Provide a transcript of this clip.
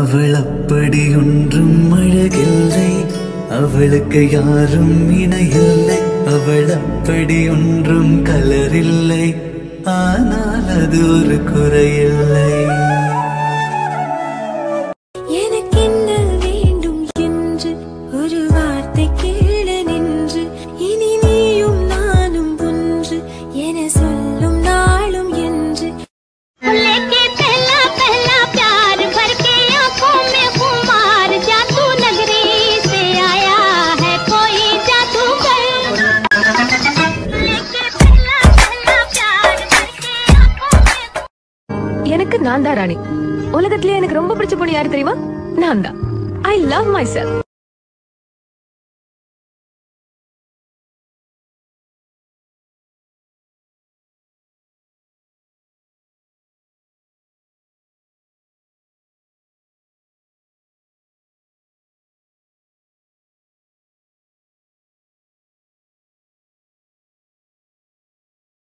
அவள் அப்படி ஒன்றும் அழகில்லை. அவளுக்கு யாரும் இணையில்லை. அவள் அப்படி ஒன்றும் கலரில்லை. ஆனால் அது ஒரு குறையில்லை. சொல்லும் நான் தான் ராணி. உலகத்திலே எனக்கு ரொம்ப பிடிச்ச பொண்ணு யாரு தெரியுமா? நான் தான் ஐ லவ் மை செல்ஃப்